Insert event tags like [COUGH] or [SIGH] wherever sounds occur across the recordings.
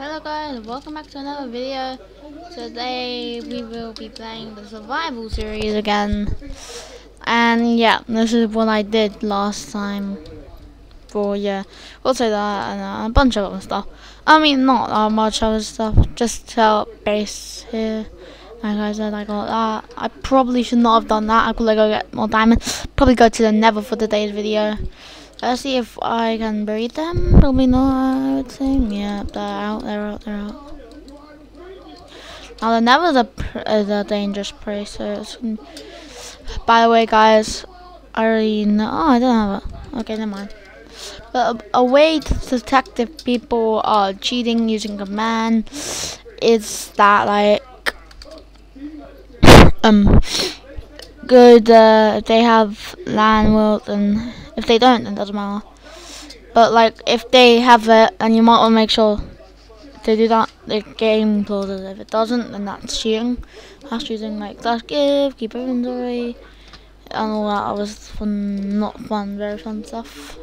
Hello guys, welcome back to another video. Today we will be playing the survival series again. And yeah, this is what I did last time. For yeah, also that and uh, a bunch of other stuff. I mean, not that much other stuff, just help base here. Like I said, I got that. I probably should not have done that. I could like, go get more diamonds. Probably go to the Nether for today's video. Let's see if I can breed them. Probably not, I would say. Yeah, they're out, they're out, they're out. Now, the Nether's a, is a dangerous place, so. By the way, guys, I already know... Oh, I don't have it. Okay, never mind. But a, a way to detect if people are cheating using command is that, like... [COUGHS] Um... Good, uh, they have land wealth and if they don't, then it doesn't matter. But like, if they have it, and you might want to make sure they do that, the game closes. If it doesn't, then that's cheating. That's using like dash give, keep inventory, and all that other fun, not fun, very fun stuff.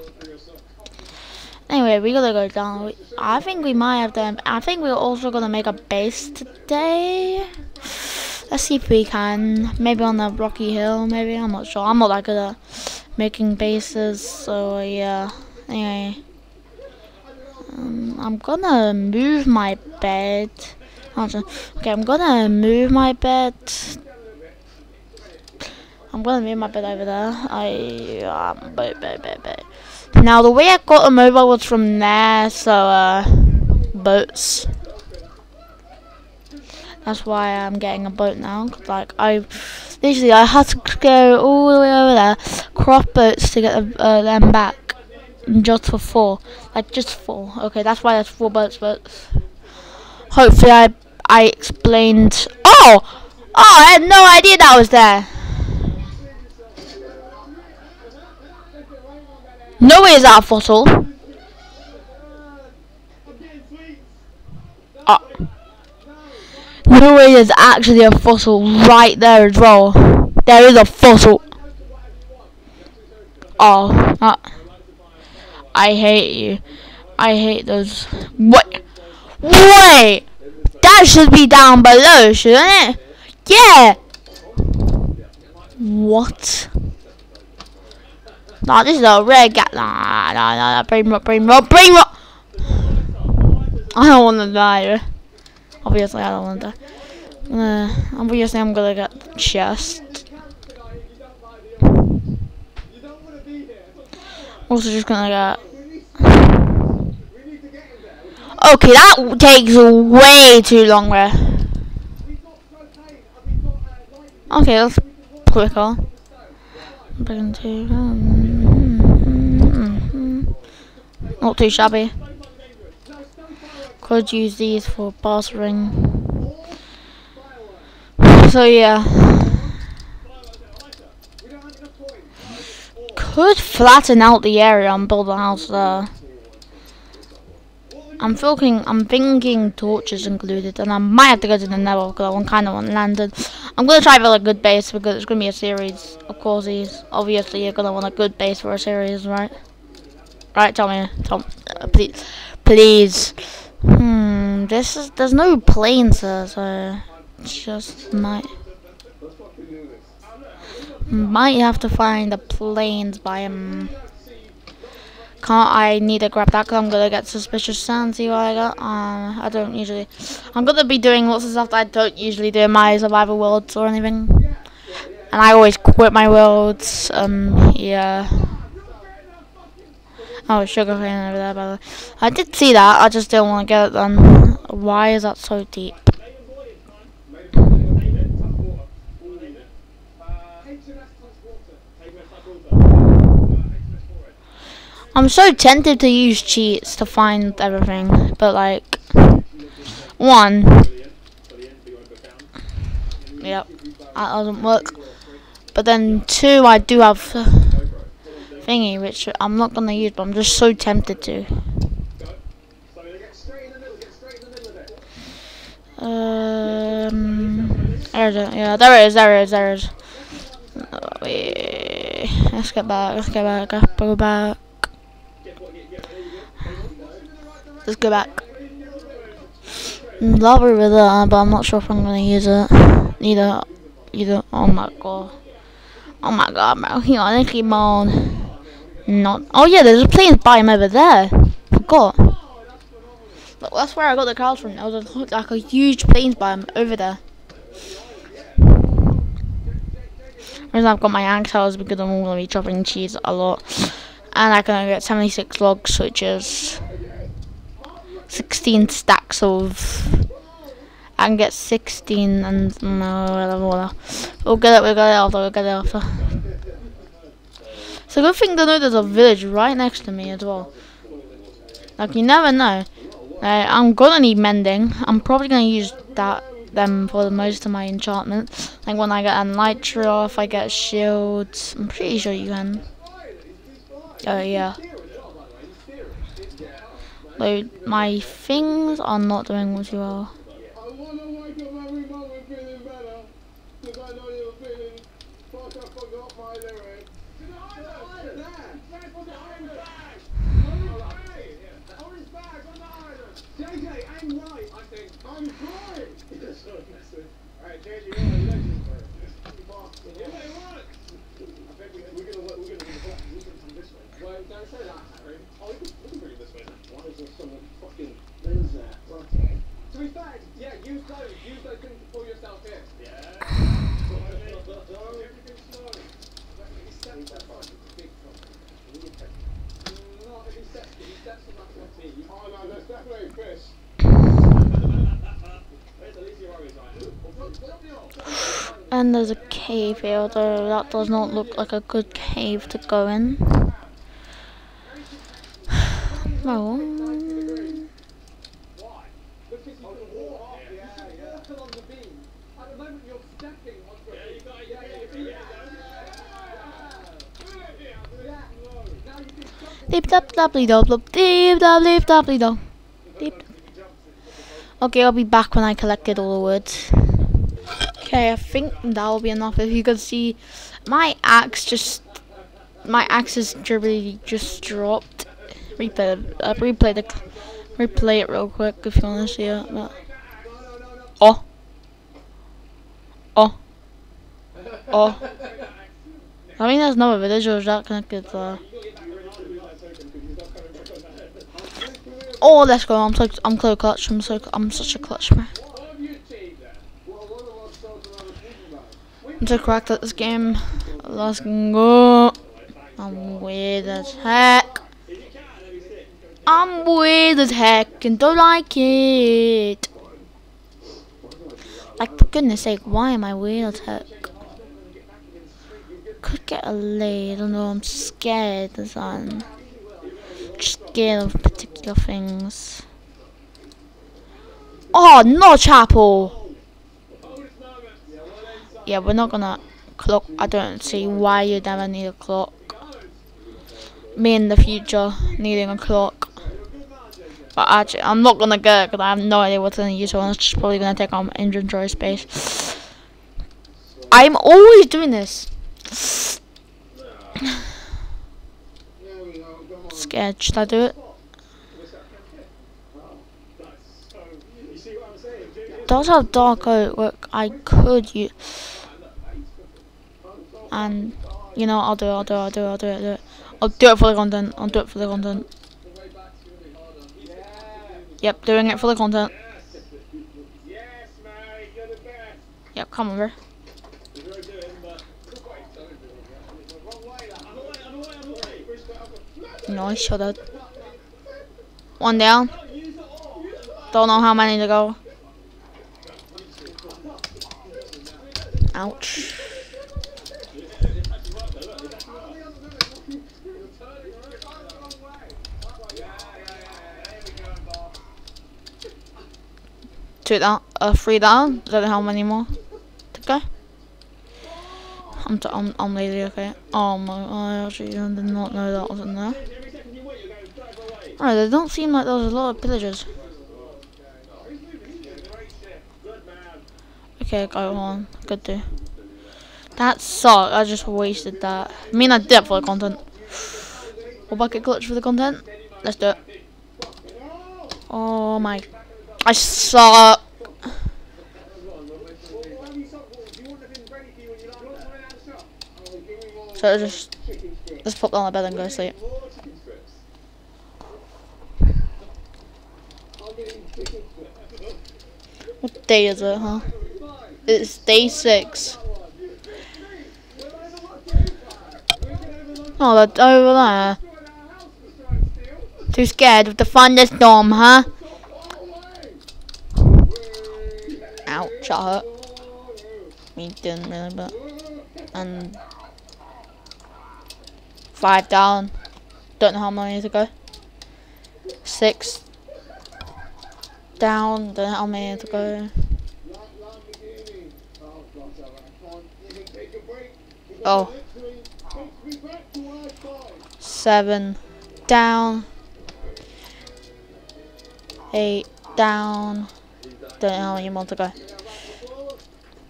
Anyway, we gotta go down. I think we might have them. I think we're also gonna make a base today. Let's see if we can. Maybe on the rocky hill. Maybe I'm not sure. I'm not that good at making bases so yeah anyway. Um, I'm gonna move my bed. Okay I'm gonna move my bed. I'm gonna move my bed over there. I um, bed, bed, bed, bed. now the way I got them over was from there so uh boats that's why I'm getting a boat now cause like I literally I had to go all the way over there, crop boats to get uh, them back, just for four, like just four. Okay, that's why there's four boats. But hopefully I I explained. Oh, oh, I had no idea that was there. No way is that a fossil. Oh. Way there's actually a fossil right there as well. There is a fossil. Oh, uh, I hate you. I hate those. Wait, wait. That should be down below, shouldn't it? Yeah. What? Nah, this is a red gap. Nah, nah, nah, brain rot, brain rot, brain rot. I don't want to die. Obviously, I don't want to. Uh, obviously, I'm gonna get chest. Also, just gonna get. Okay, that takes way too long there. Okay, that's quicker. Um, hmm, hmm, hmm, Not too shabby. Could use these for bartering. [SIGHS] So yeah. Could flatten out the area and build a house there. I'm thinking, I'm thinking torches included, and I might have to go to the nether because I want kind of want landed. I'm gonna try build a good base because it's gonna be a series. Of course, he's obviously you're gonna want a good base for a series, right? Right, me, tell, uh, please, please. Hmm, this is, there's no plains there, so just might, might have to find the plains by him. Can't, I need to grab that because I'm gonna get suspicious sound, see what I got, um, I don't usually, I'm gonna be doing lots of stuff that I don't usually do in my survival worlds or anything, and I always quit my worlds, um, yeah. Oh, sugar cane over there, by the way. I did see that, I just didn't want to get it done. Why is that so deep? I'm so tempted to use cheats to find everything, but like, one, yep, that doesn't work. But then two, I do have thingy, which I'm not gonna use, but I'm just so tempted to. Um, yeah, there it is, there it is, there it is. Wait. Let's get back, let's get back, let's go back. Let's go back. Love with that, but I'm not sure if I'm gonna use it. Either, either. Oh my god. Oh my god, bro. He honestly moan. Not. Oh yeah, there's a biome over there. Forgot. But that's where I got the cards from. There was a, like a huge biome over there. The reason I've got my axe is because I'm going to be chopping cheese a lot. And I can get 76 logs, which is 16 stacks of... I can get 16 and... No, We'll get it, we'll get it after, we'll get it after. It's a good thing to know there's a village right next to me as well. Like, you never know. Like, I'm gonna need mending. I'm probably gonna use that them for the most of my enchantments. Like when I get a nitro, if I get shields, I'm pretty sure you can. Oh yeah. Like my things are not doing too well. And there's a cave here, although that does not look like a good cave to go in. Well, Deep dub doubly dub deep doubly dub. Deep. Okay, I'll be back when I collected all the woods. Okay, I think that'll be enough. If you can see, my axe just, my axe is really just dropped. Replay, uh, replay the, replay it real quick if you want to see it. Oh. Oh. Oh. I mean, there's no village or that connected. Uh, Oh, let's go. I'm so I'm so clutch. I'm so I'm such a clutch man. I'm so cracked at this game. Let's go. I'm weird as heck. I'm weird as heck and don't like it. Like for goodness sake, why am I weird as heck? Could get a don't know. I'm scared as I'm scared of particular things. Oh, no chapel! Yeah, we're not gonna clock. I don't see why you'd ever need a clock. Me in the future needing a clock. But actually, I'm not gonna get it because I have no idea what's gonna use it on. It's just probably gonna take on inventory space. I'm always doing this. Scared. Should I do it? does have dark oak I could use and you know I'll do it I'll do it I'll do it I'll do it, I'll do it. I'll do it for the content I'll do it for the content. Yep doing it for the content. Yep come over. Nice shot out one down. Don't know how many to go. Ouch. Two down, uh, three down. Is that how many more to go? I'm, t I'm, I'm lazy, okay. Oh my, I actually did not know that was in there. Alright, they don't seem like there's a lot of pillagers. Okay, go on. Good do. That sucked. I just wasted that. I mean, I did for the content. Or bucket clutch for the content. Let's do it. Oh my. I suck. So just just pop down the bed and go to sleep. What day is it, huh? It's day six. Oh, that's over there. Too scared of the thunderstorm, huh? That hurt. Me didn't really, but... And... Five down. Don't know how many to go. Six. Down. Don't know how many to go. Oh. Seven. Down. Eight. Down. Don't know how many more to go.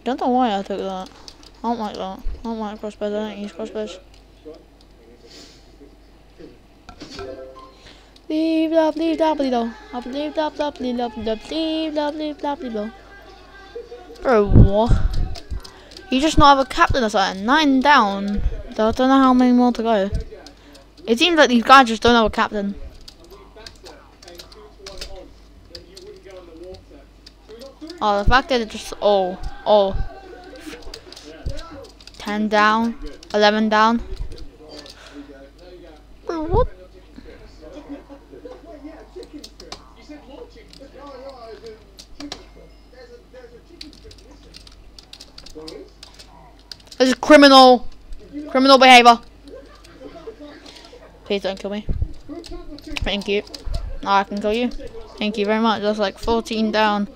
Don't know why I took that. I don't like that. I don't like crossbows. I don't use crossbows. Leave up, leave up, leave up, leave up, up, leave up, leave up, leave up, leave up. Bro, what? You just not have a captain or something. Nine down. I don't know how many more to go. It seems like these guys just don't have a captain. Oh, the fact that it just oh oh. 10 down, 11 down. What? This is criminal. Criminal behavior. Please don't kill me. Thank you. No, I can kill you. Thank you very much. That's like 14 down.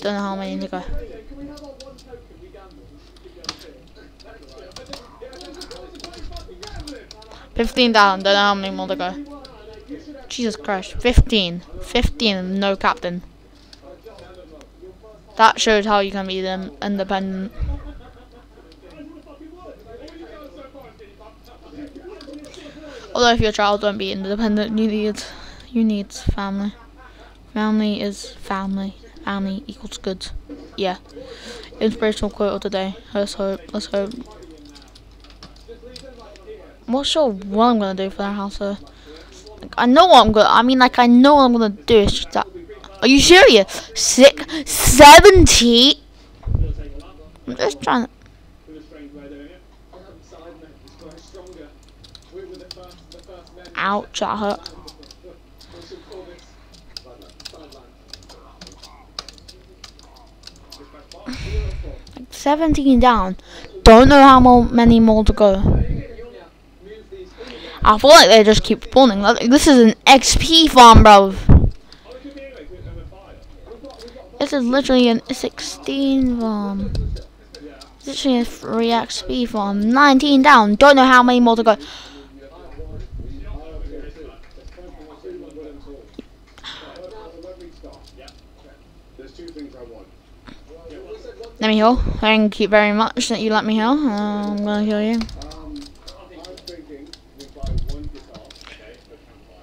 Don't know how many to go. Fifteen down, don't know how many more to go. Jesus Christ, 15. 15 no captain. That shows how you can be them independent. Although if you're a child, don't be independent. You need, you need family. Family is family. Family equals good. Yeah. Inspirational quote of the day. Let's hope. Let's hope. I'm not sure what I'm gonna do for that house. Though. Like, I know what I'm gonna. I mean, like I know what I'm gonna do. It's just that. Are you serious? Six, seventy. I'm just trying to. Ouch, that hurt. Like 17 down. Don't know how many more to go. I feel like they just keep spawning. This is an XP farm, bro. This is literally an 16 farm. Literally a free XP farm. 19 down. Don't know how many more to go. Let me heal. Thank you very much that you let me heal. I'm gonna heal you.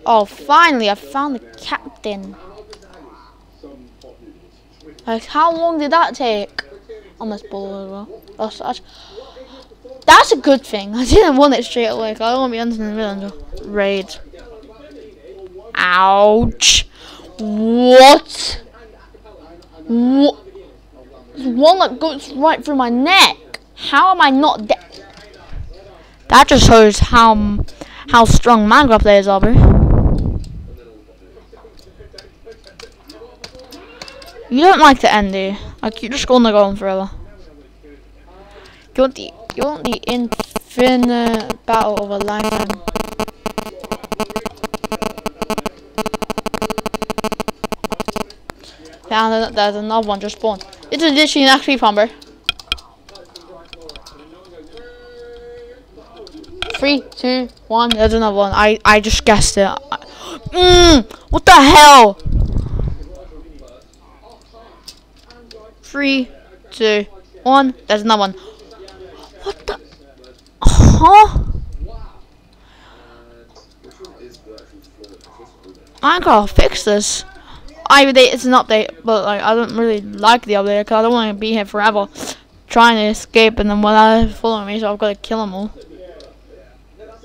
Oh, finally, I found the captain. Like, how long did that take? Almost ball as well. That's, a good thing. [LAUGHS] I didn't want it straight away. I don't want to be under the middle. Raid. Ouch. What? What? one that goes right through my neck. How am I not dead? That just shows how how strong Minecraft players are, bro. You don't like the end, do you? Like you just gonna go on forever. You want the you want the infinite battle of a lifetime. Yeah, there's another one just spawned. It's a literally an farm, bro. Three, two, one. There's another one. I I just guessed it. Mmm. [GASPS] What the hell? Three, two, one. There's another one. What the? Huh? I gotta fix this. I it's an update, but like I don't really like the update because I don't want to be here forever trying to escape and then when I follow me, so I've got to kill them all.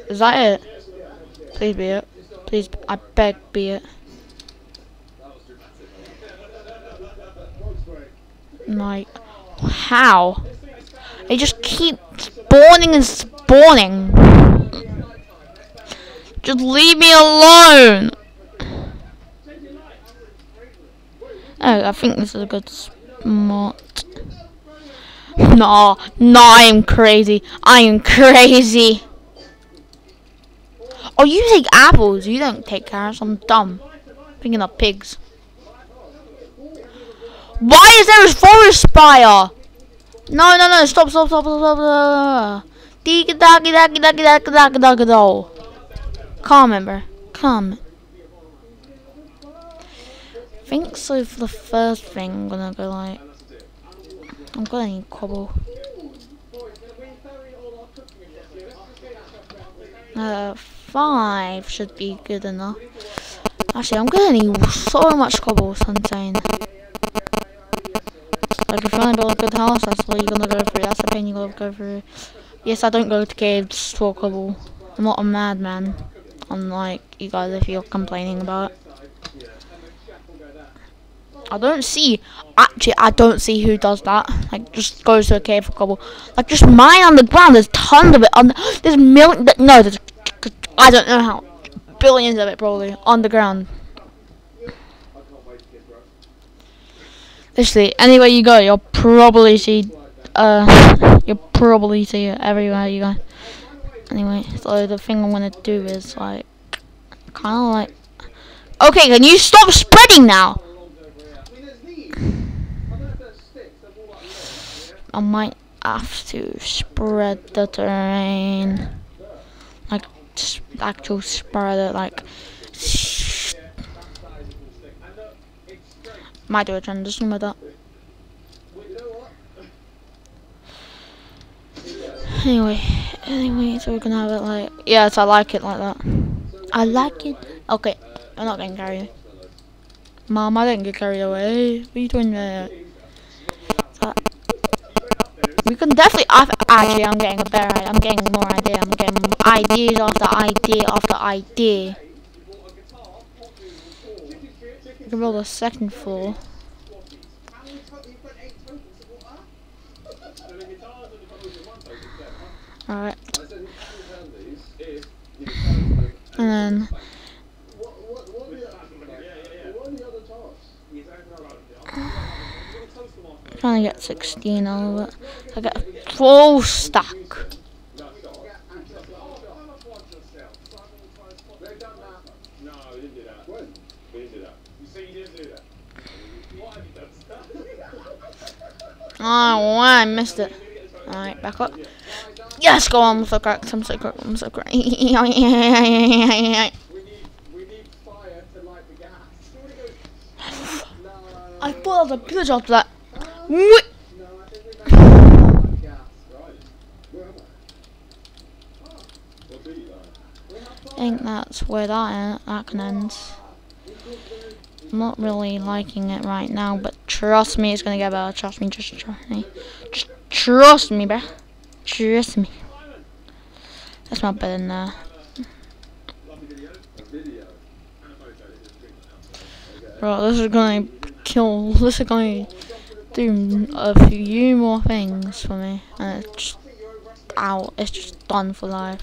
Is that it? Please be it. Please, I beg, be it. Like, how? They just keep spawning and spawning. Just leave me alone. Oh, I think this is a good spot. No, no, I am crazy. I am crazy. Oh, you take apples. You don't take carrots. I'm dumb. Thinking of pigs. Why is there a forest fire? No, no, no. Stop, stop, stop, stop, stop. Calm, member. Calm. I think so for the first thing, I'm gonna go like... I'm gonna need cobble. Uh, five should be good enough. Actually, I'm gonna need so much cobble, insane. Like, if you wanna build a good house, that's what you're gonna go through. That's the pain you're going to go through. Yes, I don't go to caves for cobble. I'm not a madman. Unlike you guys if you're complaining about. I don't see, actually, I don't see who does that. Like, just goes to a cave for cobble. Like, just mine on the ground. There's tons of it. On the, there's million. No, there's. I don't know how. Billions of it probably on the ground. Literally, anywhere you go, you'll probably see. Uh, you'll probably see it everywhere you go. Anyway, so the thing I'm gonna do is like, kind of like. Okay, can you stop spreading now? I might have to spread the terrain. Like, actual spread it, like. Might do a transition with that. Anyway, anyway, so we're gonna have it like, yes, I like it like that. I like it. Okay, I'm not getting carried. Mom, I didn't get carried away. What are you doing there? We can definitely. Actually, I'm getting a better. I'm getting more idea. I'm getting ideas after idea after idea. We can build a second floor. Alright. And then trying to get 16 out of it. I get a full stack. Oh, I missed it. Alright, back up. Yes, go on, I'm so correct, I'm so correct, I'm so correct. I thought I was a pillage after that. What? I think that's where that, uh, that can end. Not really liking it right now, but trust me, it's gonna get better. Trust me, just trust me. Just trust me, bruh. Trust me. That's not better than that. Bro, this is gonna kill. This is gonna do a few more things for me, and it's just out. It's just done for life.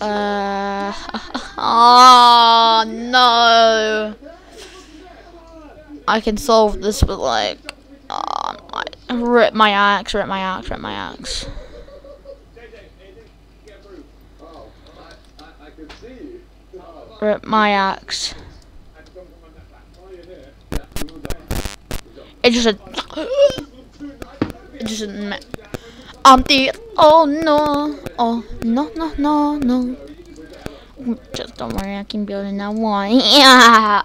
Uh, [LAUGHS] oh no! I can solve this with like, oh, my, rip my axe, rip my axe, rip my axe. Rip my axe. It just said. it just said. The. Oh no. Oh no no no no. Just don't worry, I can build another one. [LAUGHS] Yeah.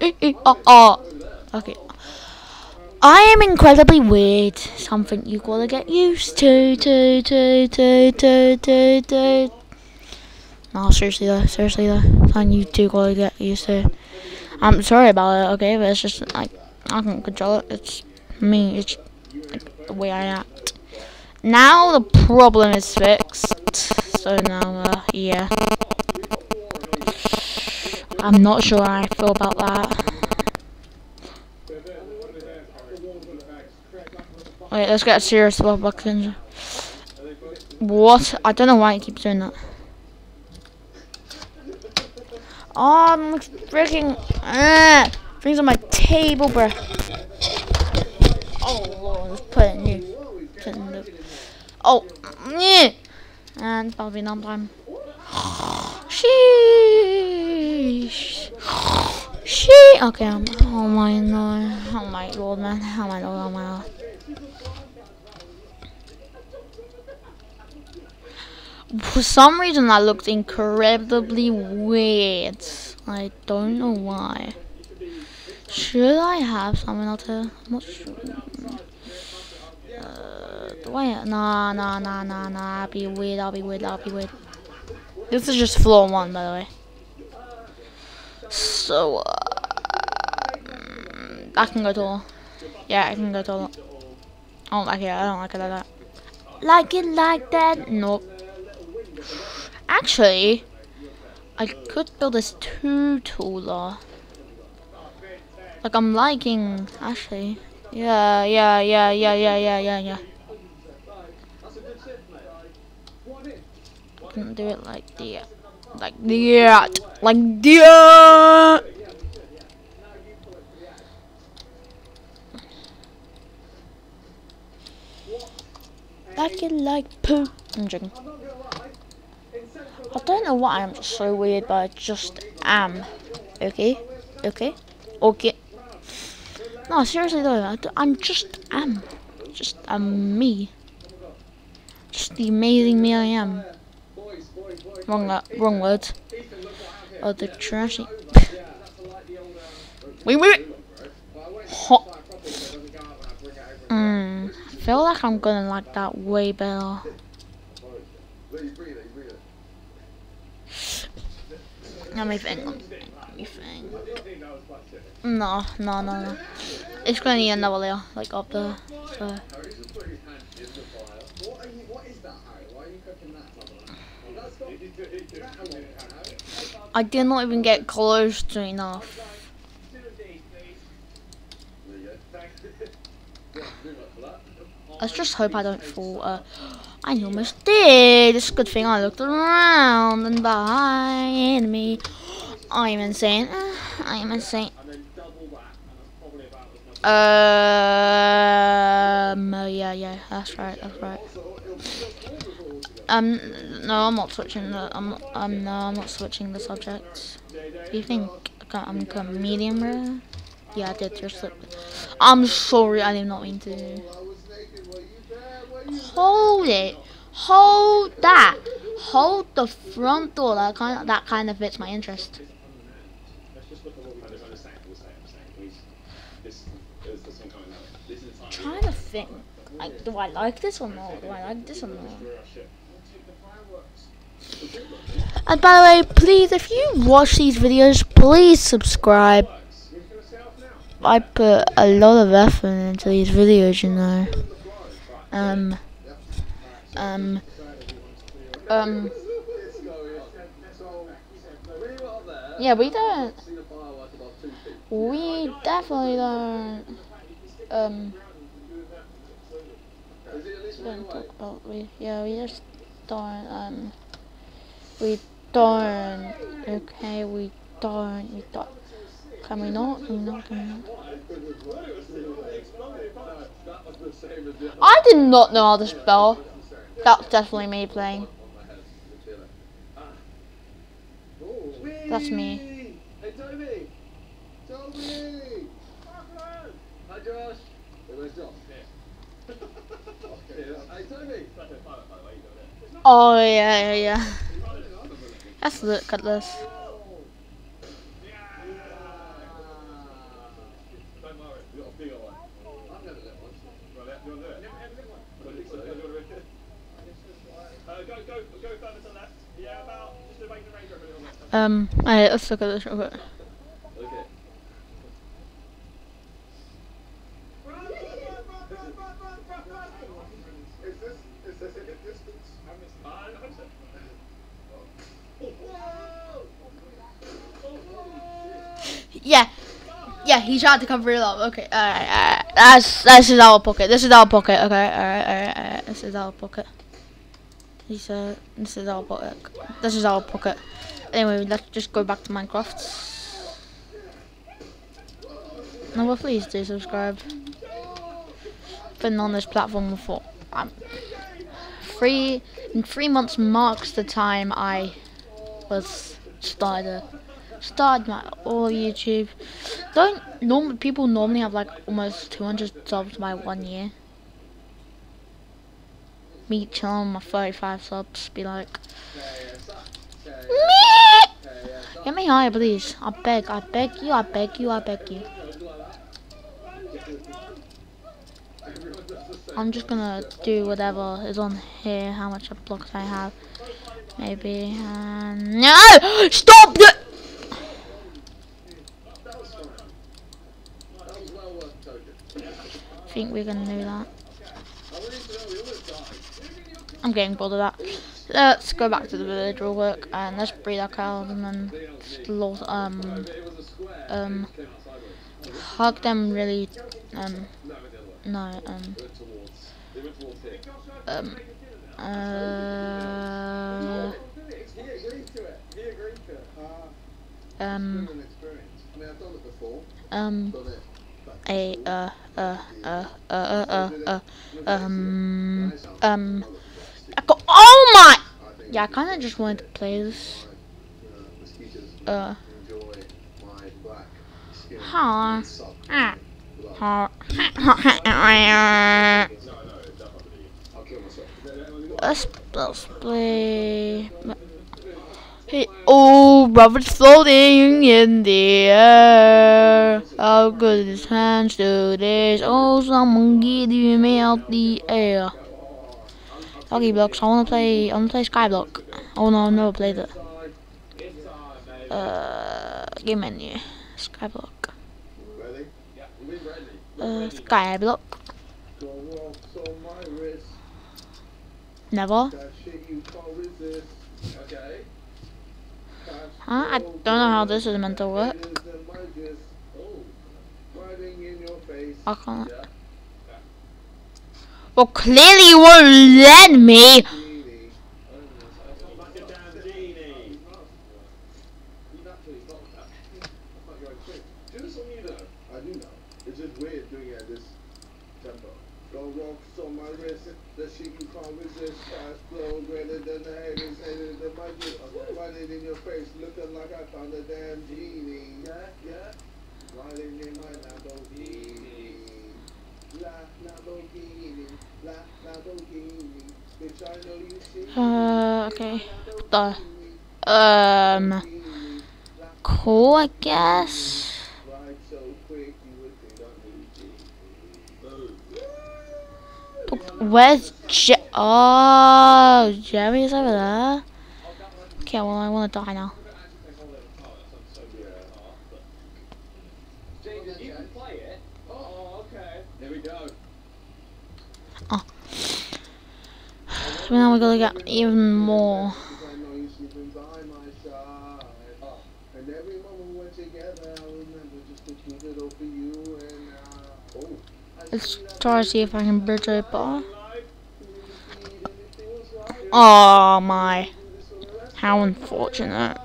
Eh, eh, oh, oh. Okay. I am incredibly weird. Something you gotta get used to, to, to, to, to, to, to. No, seriously though, seriously though, something you two gotta get used to. I'm sorry about it, okay, but it's just like I can control it. It's me. It's like the way I act. Now the problem is fixed. So now, uh, yeah. I'm not sure how I feel about that. Wait, let's get serious about Buckins. What? I don't know why he keeps doing that. Oh, I'm freaking ah, things on my table, bro. Oh lord, let's put it in here. Oh, yeah. And probably not time. Sheesh. She. Okay. I'm, oh my lord. Oh my lord, man. Oh my lord. Oh my lord. For some reason that looked incredibly weird. I don't know why. Should I have someone here? I'm not sure. Uh, I? Nah, nah, nah, nah, nah. I'll be weird. I'll be weird. I'll be weird. This is just floor one, by the way. So, uh, I can go tall. Yeah, I can go tall. I don't like it. I don't like it like that. Like it like that? Nope. Actually, I could build this two taller. Like I'm liking, actually. Yeah, yeah, yeah, yeah, yeah, yeah, yeah, yeah. Can do it like that, like that, like that. Like it like poo. I'm joking. I don't know why I'm just so weird, but I just am. Okay? Okay? Okay. No, seriously though, I'm just am. Just am me. Just the amazing me I am. Wrong, wrong words. Oh, the trashy. wait, wait. Hot. Mm, I feel like I'm gonna like that way better. Let me think. Let me think. No, no, no, no. It's gonna need another layer, like up there. So. I did not even get close to enough. Let's just hope I don't fall. Uh, I almost did. It's a good thing I looked around and behind me. I am insane. I am insane. Um, yeah, yeah, that's right, that's right. Um, no, I'm not switching the, I'm, um, no, I'm not switching the subject. Do you think I'm medium rare? Yeah, I did just slip. I'm sorry, I did not mean to. Hold it. Hold that. Hold the front door. That kind of, that kind of fits my interest. trying to think. Like, do I like this or not? Do I like this or not? And by the way, please, if you watch these videos, please subscribe. I put a lot of effort into these videos, you know. Um, um, um, yeah, we don't, we definitely don't, um, don't talk about, we, yeah, we just don't, um, we don't, okay, we don't, we don't. Can we not? Can we not? Can we not? I did not know how to spell. That's definitely me playing. That's me. Hey Toby! Toby! Hi Josh! Where's Josh? [LAUGHS] hey Toby! Oh yeah, yeah, yeah. Let's look at this. Um, alright, let's look at this real quick. Okay. Is this is this in a distance? I hope so. Yeah. Yeah, he tried to cover it up. Okay, alright, alright. That's this is our pocket. This is our pocket. Okay, alright, alright, alright. This is our pocket. He said, "This is our pocket. This is our pocket." Anyway, let's just go back to Minecraft. But please do subscribe. Been on this platform before. I'm three in three months marks the time I was started started my all YouTube. Don't normal people normally have like almost 200 subs by one year. Me chilling on my 35 subs, be like, "Meh." get me higher, please. I beg, I beg you, I beg you, I beg you. I'm just gonna do whatever is on here, how much blocks I have. Maybe, and no! Stop the- That was fine. That was well worth the token. Think we're do that. Wanted to almost died. I'm getting bored of that. Let's go back to the village quick and let's breed our cows and then lot, um um hug them really um No, um um uh um um. A uh uh uh uh uh uh, uh um um got, oh my yeah I kind of just wanted to play this uh, uh. Huh. ah. Let's, [LAUGHS] let's play. Hey, oh, Robert's floating in the air. How good his hands do this? Oh, someone get me out the air. Okay, blocks. I wanna play. I wanna play Skyblock. Oh no, I've never played it. Uh, game menu. Skyblock. Uh, Skyblock. Never. That shit you can't resist. Okay. Huh? I don't know how this is meant to work. I can't. Well, clearly you won't let me. Genie. Like a damn genie. You naturally thought that. That's not your trick. Do this on you though. I do know. It's just weird doing it at this tempo. Go rocks on my wrist. The shit you can't resist. Fast flow greater than the haters. Hated than my dude. Riding in your face. Looking like I found a damn genie. Yeah, yeah. Riding in my Lamborghini. La Lamborghini. La Lamborghini. Bitch, I know you see. Uh, okay. The, um, cool, I guess. Where's Je- Oh, Jerry's over there. Okay, well, I want to die now. James, you can play it. Oh, okay. Here we go. So now we're gonna get even more. I know you sleeping by my side. And every moment we're together, I remember just to keep it over you and uh, oh. I Let's try to see if I can bridge it bar. Oh my. How unfortunate.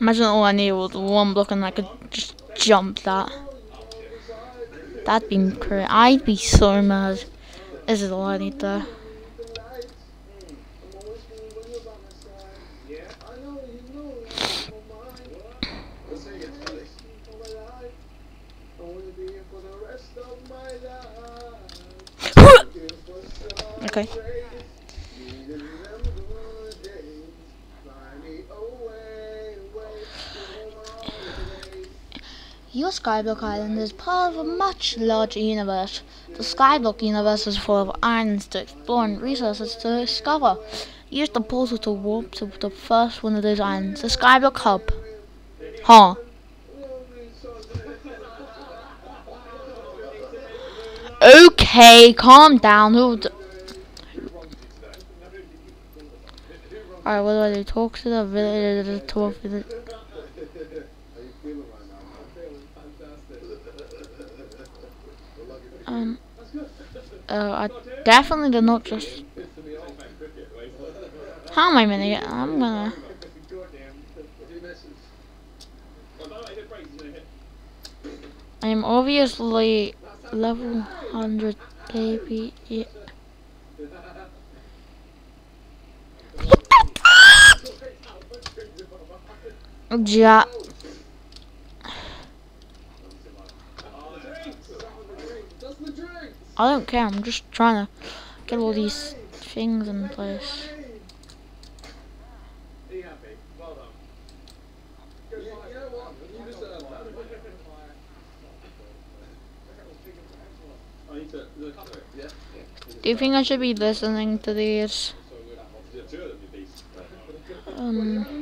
Imagine all I needed was one block and I could just jump that. That'd be crazy. I'd be so mad. This is all I need though. Okay. Your Skyblock Island is part of a much larger universe. The Skyblock universe is full of islands to explore and resources to discover. Use the portal to warp to the first one of those islands, the Skyblock Hub. Huh. Okay, calm down. Alright, what do I do? Talk to the villagers, talk to the... Um, uh, I definitely did not just... How am I gonna get... I'm gonna... I'm obviously level 100 KP... Ja. I don't care, I'm just trying to get all these things in place. Do you think I should be listening to these? Um,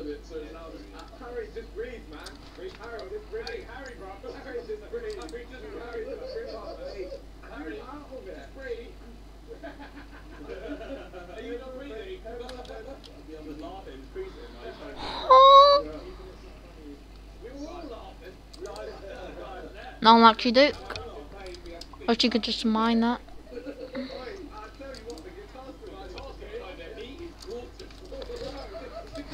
of so it's now Harry just breathe, man. Harry, just breathe. Hey, Harry, bro. Harry, just breathe. Harry, just breathe. Harry, just breathe. Harry, out of it. [LAUGHS] Breathe. Are you not breathing? [LAUGHS] I laughing, freezing. Not like you could just mine that.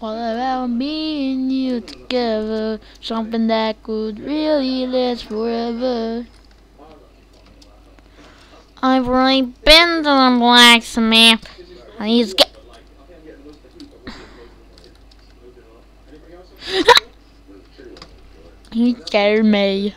All about me and you together, something that could really last forever. I've already been to the blacksmith. He's get. [LAUGHS] he scared me.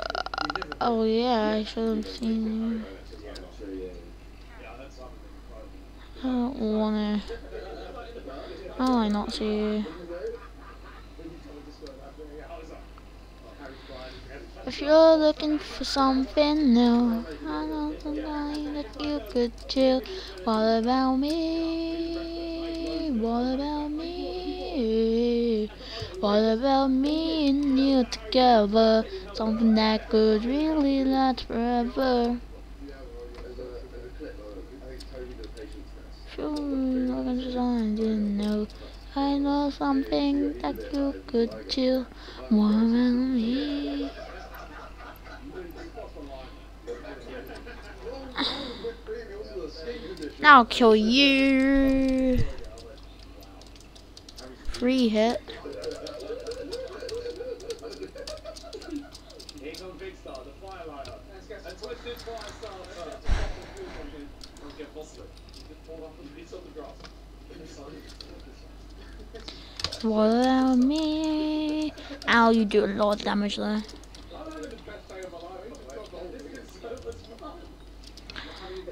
Oh yeah, I should have seen you. I don't wanna. How do I not see you? If you're looking for something new, I know somebody that you could chill. What about me? What about what about me and you together? Something that could really last forever. Clip, I didn't know, I know something that you could chill. What about me? Now I'll kill you. Free hit. Here comes Big Star, the firelighter. A twisted fire star uh, to pop the food on him and get busted. Just fall up and it's on the grass. About me? Ow, you do a lot of damage there.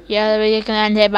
Yeah, we can end it.